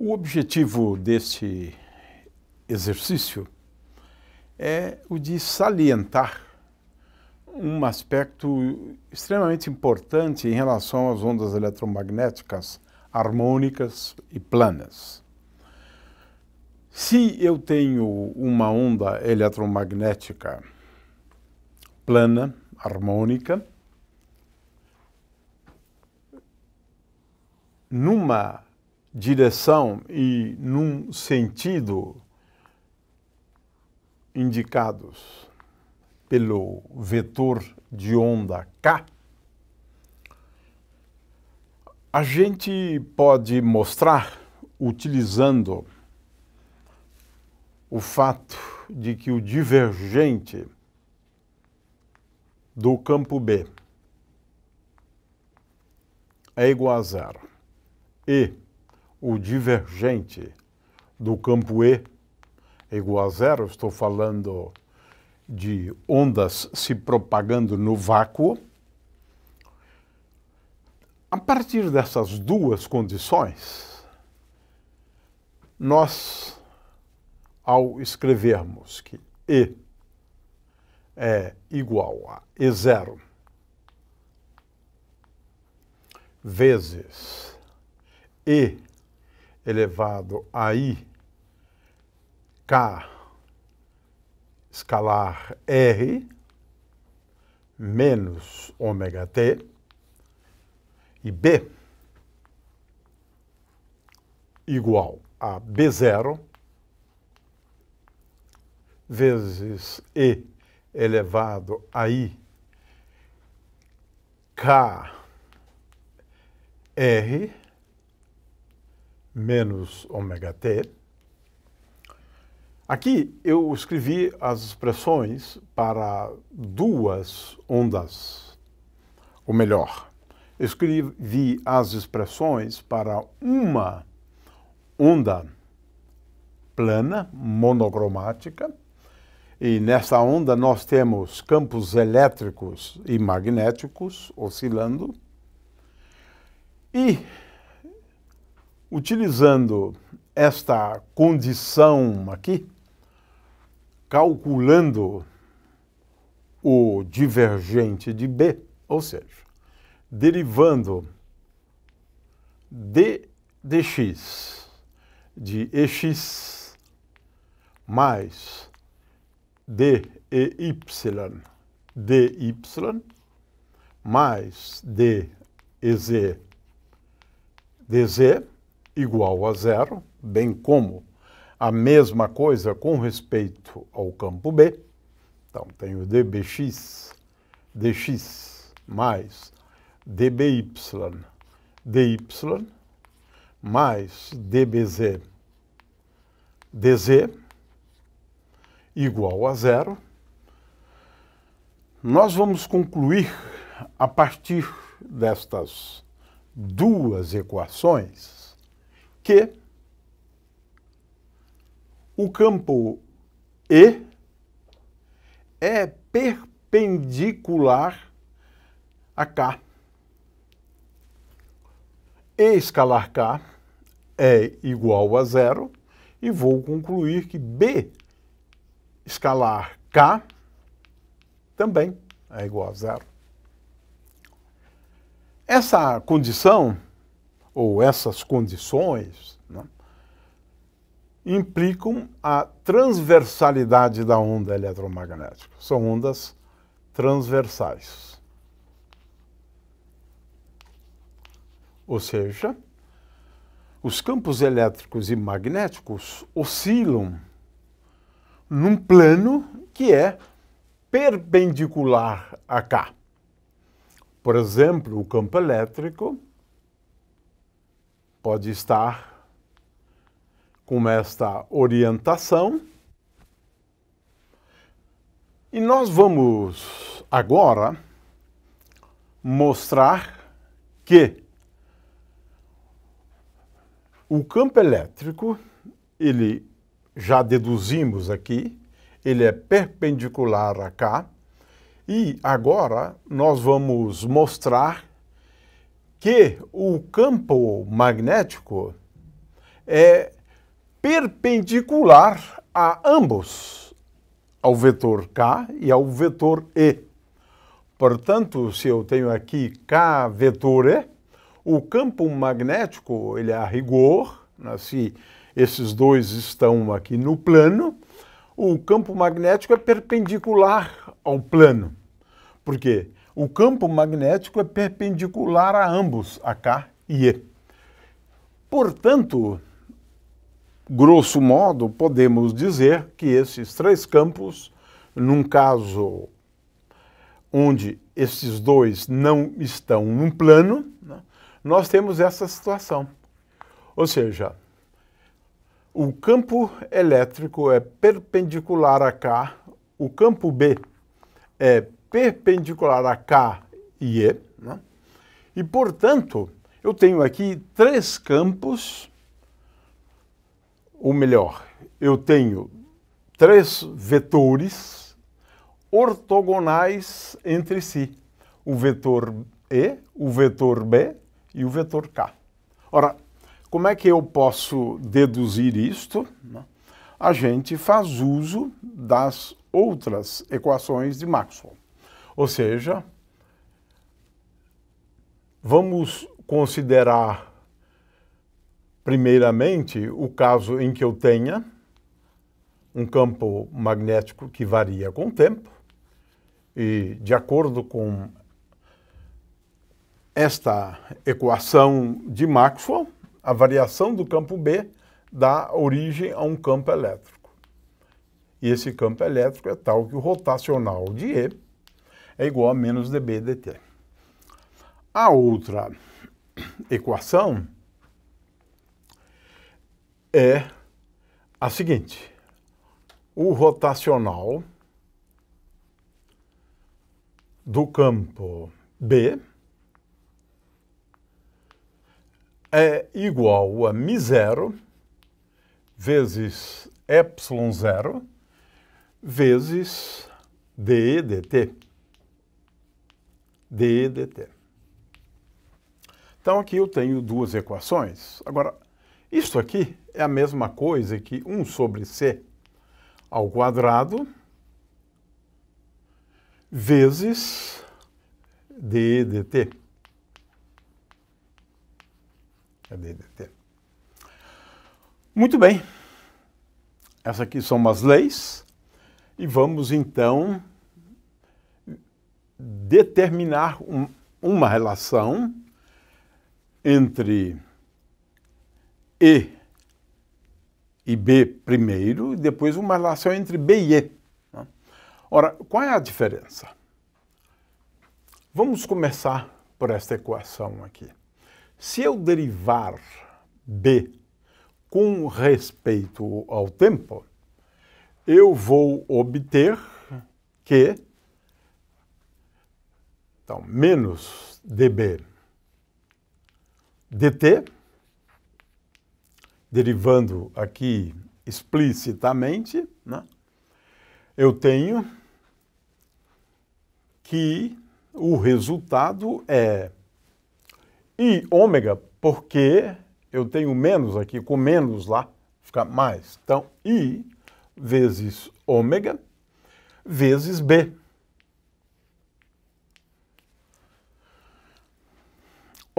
O objetivo deste exercício é o de salientar um aspecto extremamente importante em relação às ondas eletromagnéticas harmônicas e planas. Se eu tenho uma onda eletromagnética plana, harmônica, numa direção e num sentido indicados pelo vetor de onda k, a gente pode mostrar, utilizando o fato de que o divergente do campo B é igual a zero. E o divergente do campo E é igual a zero, estou falando de ondas se propagando no vácuo. A partir dessas duas condições, nós, ao escrevermos que E é igual a E0 vezes E elevado a I K escalar R menos ômega T e B igual a B0 vezes E elevado a I K R menos ômega t. Aqui eu escrevi as expressões para duas ondas, ou melhor, escrevi as expressões para uma onda plana, monocromática, e nessa onda nós temos campos elétricos e magnéticos oscilando, e utilizando esta condição aqui, calculando o divergente de B, ou seja, derivando d dx de ex mais dy dy mais dez dz igual a zero, bem como a mesma coisa com respeito ao campo B. Então, tenho dbx, dx mais dby, dy mais dbz, dz igual a zero. Nós vamos concluir a partir destas duas equações que o campo E é perpendicular a K. E escalar K é igual a zero e vou concluir que B escalar K também é igual a zero. Essa condição, ou essas condições, né, implicam a transversalidade da onda eletromagnética. São ondas transversais. Ou seja, os campos elétricos e magnéticos oscilam num plano que é perpendicular a cá. Por exemplo, o campo elétrico pode estar com esta orientação. E nós vamos agora mostrar que o campo elétrico, ele já deduzimos aqui, ele é perpendicular a cá, e agora nós vamos mostrar que o campo magnético é perpendicular a ambos, ao vetor K e ao vetor E. Portanto, se eu tenho aqui K vetor E, o campo magnético, ele é a rigor, né, se esses dois estão aqui no plano, o campo magnético é perpendicular ao plano. Por quê? O campo magnético é perpendicular a ambos, a K e E. Portanto, grosso modo, podemos dizer que esses três campos, num caso onde esses dois não estão num plano, né, nós temos essa situação. Ou seja, o campo elétrico é perpendicular a K, o campo B é perpendicular a K e E, né? e, portanto, eu tenho aqui três campos, ou melhor, eu tenho três vetores ortogonais entre si, o vetor E, o vetor B e o vetor K. Ora, como é que eu posso deduzir isto? A gente faz uso das outras equações de Maxwell. Ou seja, vamos considerar primeiramente o caso em que eu tenha um campo magnético que varia com o tempo e de acordo com esta equação de Maxwell, a variação do campo B dá origem a um campo elétrico. E esse campo elétrico é tal que o rotacional de E é igual a menos dB dt. A outra equação é a seguinte: o rotacional do campo B é igual a μ0 vezes ε0 vezes dE dt. dE dt. Então aqui eu tenho duas equações. Agora, isso aqui é a mesma coisa que 1 sobre c ao quadrado vezes dE dt. É DDT. Muito bem. Essas aqui são umas leis. E vamos então determinar um, uma relação entre E e B primeiro, e depois uma relação entre B e E. Né? Ora, qual é a diferença? Vamos começar por esta equação aqui. Se eu derivar B com respeito ao tempo, eu vou obter que então, menos dB dt, derivando aqui explicitamente, né, eu tenho que o resultado é e ômega, porque eu tenho menos aqui, com menos lá, fica mais. Então, I vezes ômega vezes B.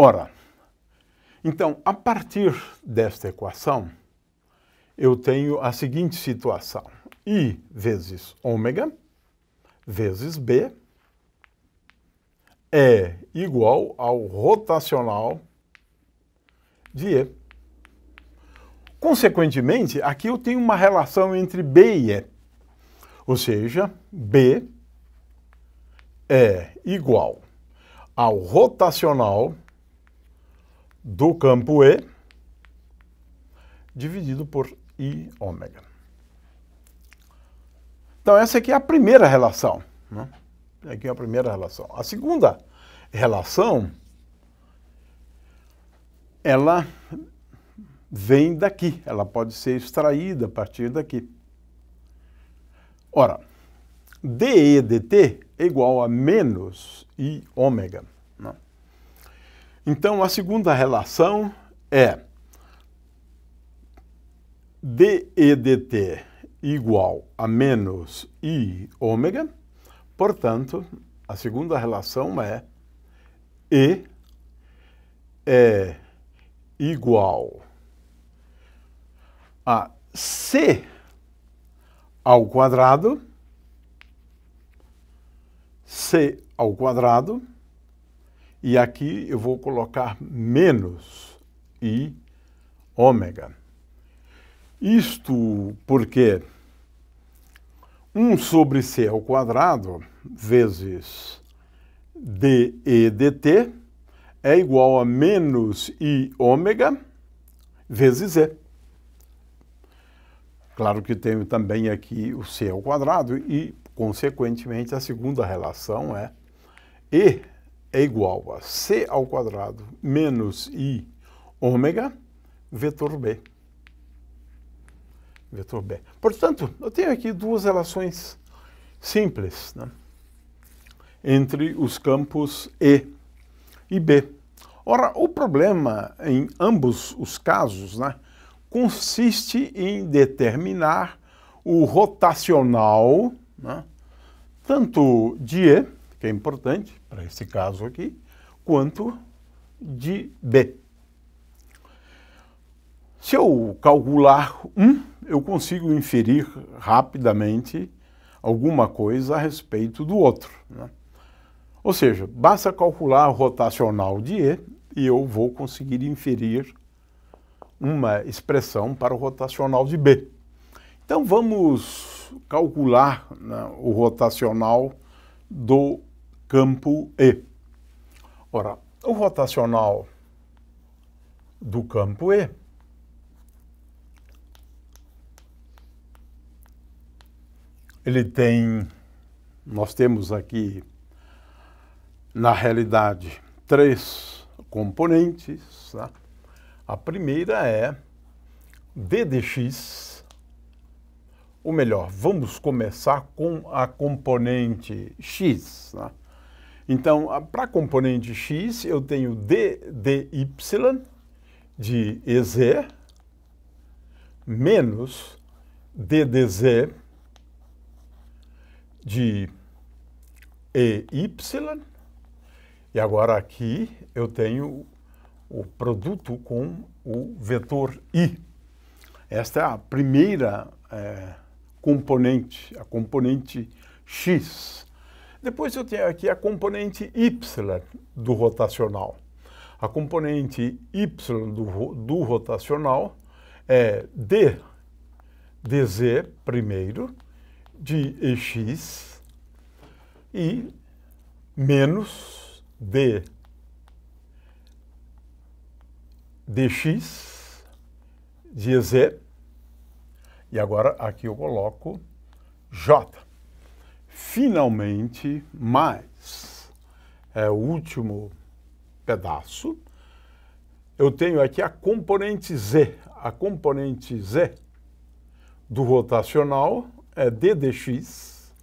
Ora, então, a partir desta equação, eu tenho a seguinte situação. I vezes ômega vezes B é igual ao rotacional de E. Consequentemente, aqui eu tenho uma relação entre B e E. Ou seja, B é igual ao rotacional do campo E dividido por I ômega. Então, essa aqui é a primeira relação. Né? Aqui é a primeira relação. A segunda relação, ela vem daqui, ela pode ser extraída a partir daqui. Ora, dE dt é igual a menos I ômega. Então, a segunda relação é dE dt igual a menos I ômega, portanto, a segunda relação é E é igual a C ao quadrado, C ao quadrado, e aqui eu vou colocar menos I ômega. Isto porque 1 sobre c ao quadrado vezes dE dt é igual a menos i ômega vezes e. Claro que tenho também aqui o c ao quadrado e, consequentemente, a segunda relação é e é igual a c ao quadrado menos i ômega vetor b. Vetor b. Portanto, eu tenho aqui duas relações simples né, entre os campos E e B. Ora, o problema em ambos os casos né, consiste em determinar o rotacional, né, tanto de E, que é importante para esse caso aqui, quanto de B. Se eu calcular um, eu consigo inferir rapidamente alguma coisa a respeito do outro. Né? Ou seja, basta calcular o rotacional de E e eu vou conseguir inferir uma expressão para o rotacional de B. Então vamos calcular né, o rotacional do campo E. Ora, o rotacional do campo E ele tem, nós temos aqui, na realidade, três componentes. Tá? A primeira é d dx, ou melhor, vamos começar com a componente x. Tá? Então, para a componente x, eu tenho d dy de ez menos d dz de EY, e agora aqui eu tenho o produto com o vetor I. Esta é a primeira é, componente, a componente X. Depois eu tenho aqui a componente Y do rotacional. A componente Y do, do rotacional é D dz primeiro, de EX e menos D dx de EZ. E agora aqui eu coloco J. Finalmente, mais é o último pedaço. Eu tenho aqui a componente Z. A componente Z do rotacional é d dx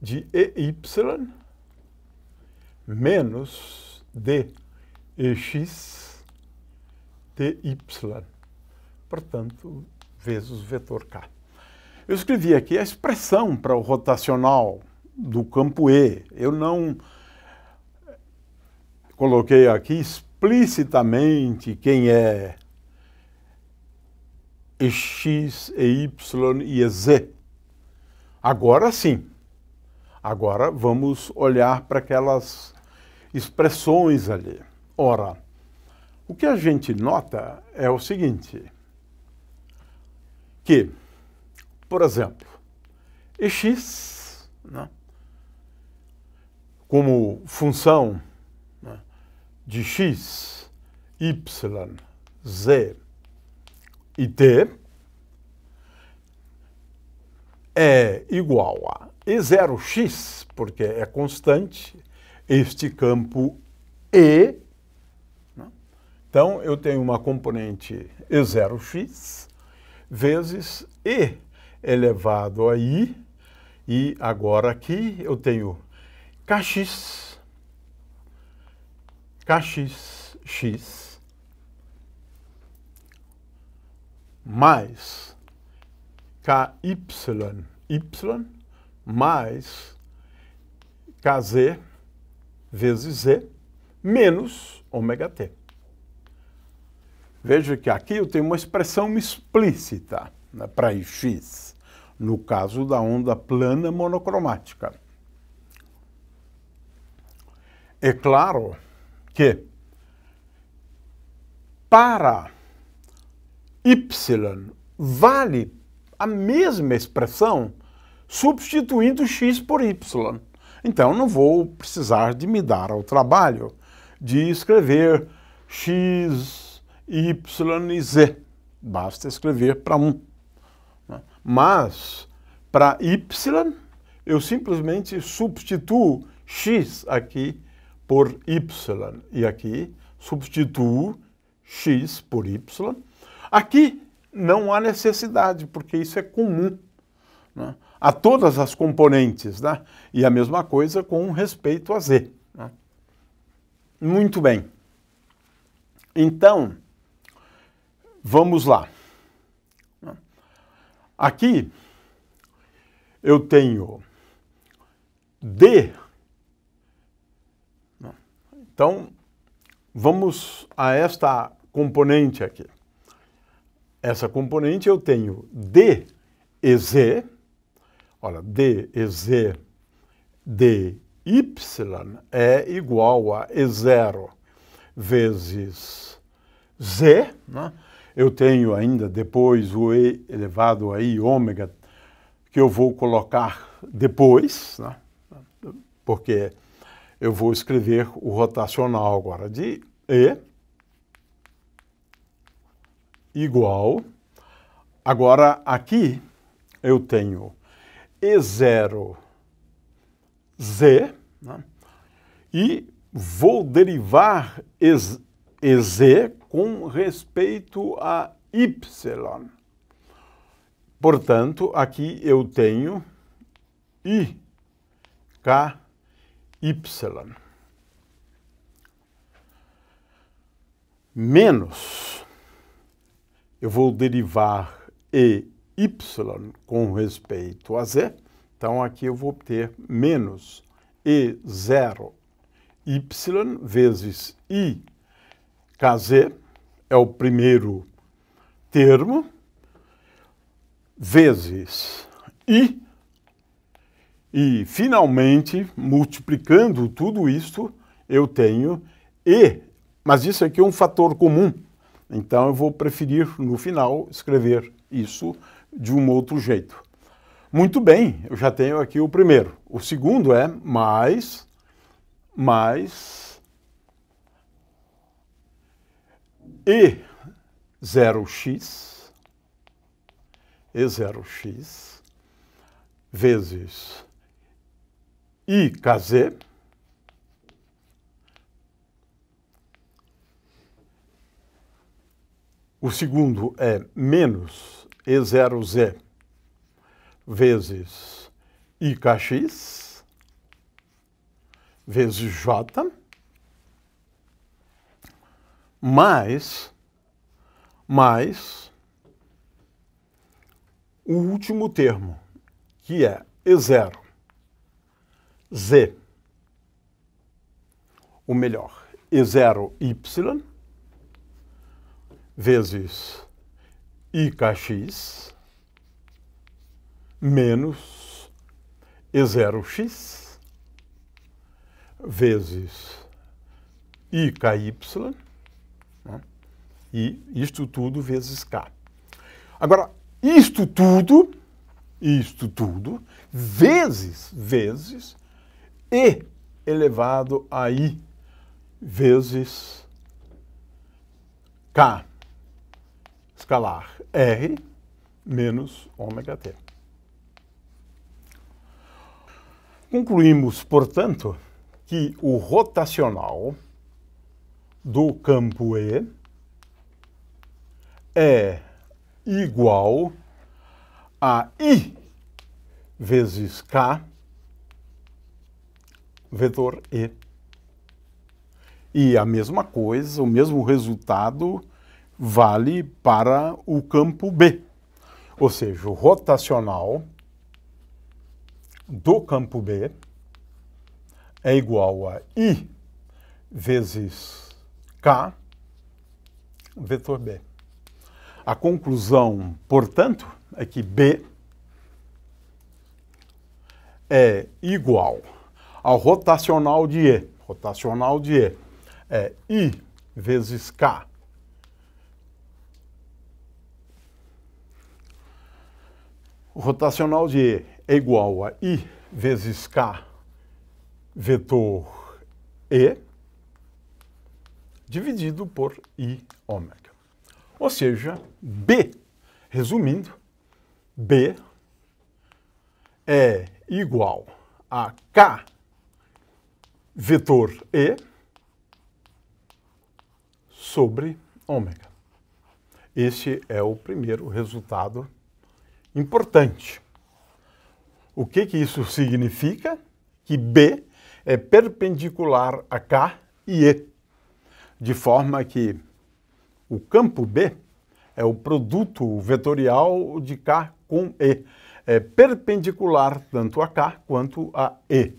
de EY menos d dy. Portanto, vezes o vetor k. Eu escrevi aqui a expressão para o rotacional do campo E. Eu não coloquei aqui explicitamente quem é e x, e y e z. Agora sim. Agora vamos olhar para aquelas expressões ali. Ora, o que a gente nota é o seguinte, que, por exemplo, x, né, como função né, de x, y, z e t é igual a E0x, porque é constante, este campo E. Né? Então, eu tenho uma componente E0x vezes E elevado a I, e agora aqui eu tenho kx, kx, x, mais KY, Y mais KZ vezes Z menos ômega T. Veja que aqui eu tenho uma expressão explícita né, para X, no caso da onda plana monocromática. É claro que para y vale a mesma expressão substituindo x por y. Então não vou precisar de me dar ao trabalho de escrever x, y e z. Basta escrever para um. Mas para y eu simplesmente substituo x aqui por y e aqui substituo x por y. Aqui não há necessidade, porque isso é comum né, a todas as componentes, né? e a mesma coisa com respeito a z. Né? Muito bem. Então, vamos lá. Aqui eu tenho D. Então, vamos a esta componente aqui. Essa componente eu tenho D e Z, olha, D e Z, D y é igual a E0 vezes Z, né? Eu tenho ainda depois o E elevado a I ômega, que eu vou colocar depois, né? porque eu vou escrever o rotacional agora de E igual. Agora, aqui eu tenho E0 Z né? e vou derivar EZ com respeito a Y. Portanto, aqui eu tenho I, K, Y. Menos eu vou derivar e y com respeito a z, então aqui eu vou obter menos e0 y vezes i kz, é o primeiro termo, vezes i, e finalmente, multiplicando tudo isto, eu tenho e, mas isso aqui é um fator comum, então eu vou preferir, no final, escrever isso de um outro jeito. Muito bem, eu já tenho aqui o primeiro. O segundo é mais, mais E0x, E0x, vezes IKZ, O segundo é menos E0Z vezes IKX vezes J mais, mais o último termo, que é E0, Z, ou melhor, E0Y, vezes IKX menos E0x vezes IKY? E isto tudo vezes K. Agora, isto tudo, isto tudo, vezes, vezes, E elevado a I vezes K escalar R menos ômega t. Concluímos, portanto, que o rotacional do campo E é igual a I vezes K vetor E. E a mesma coisa, o mesmo resultado vale para o campo B. Ou seja, o rotacional do campo B é igual a I vezes K vetor B. A conclusão, portanto, é que B é igual ao rotacional de E. Rotacional de E é I vezes K. O rotacional de E é igual a I vezes K vetor E dividido por I ômega. Ou seja, B, resumindo, B é igual a K vetor E sobre ômega. Este é o primeiro resultado importante. O que, que isso significa? Que B é perpendicular a K e E de forma que o campo B é o produto vetorial de K com E. É perpendicular tanto a K quanto a E.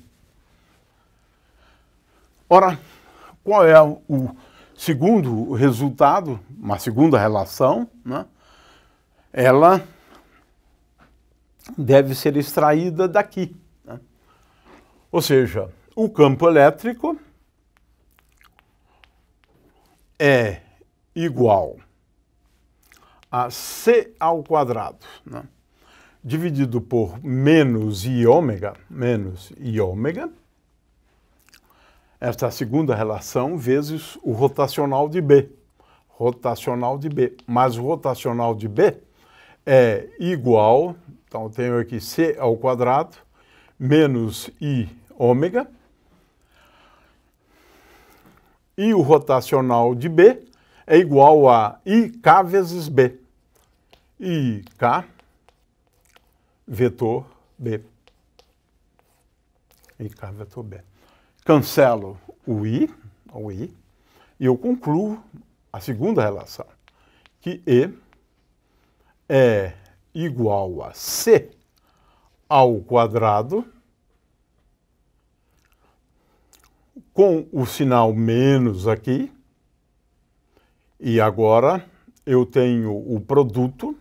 Ora, qual é o segundo resultado, uma segunda relação? Né? Ela deve ser extraída daqui. Né? Ou seja, o campo elétrico é igual a C ao quadrado, né? dividido por menos I ômega, menos I ômega, esta segunda relação, vezes o rotacional de B. Rotacional de B. Mas o rotacional de B é igual, então tenho aqui C ao quadrado, menos I ômega, e o rotacional de B é igual a IK vezes B. IK vetor B. IK vetor B. Cancelo o I, o I, e eu concluo a segunda relação, que E é igual a C ao quadrado com o sinal menos aqui. E agora eu tenho o produto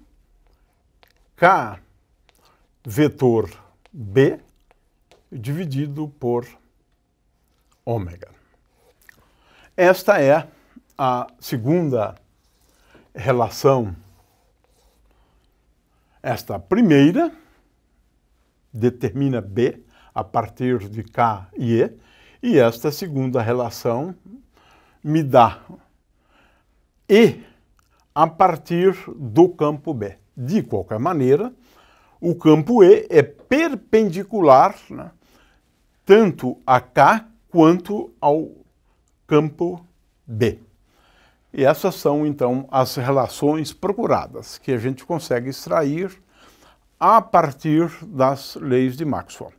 K vetor B dividido por ômega. Esta é a segunda relação. Esta primeira determina B a partir de K e E, e esta segunda relação me dá E a partir do campo B. De qualquer maneira, o campo E é perpendicular né, tanto a K quanto ao campo B. E essas são, então, as relações procuradas que a gente consegue extrair a partir das leis de Maxwell.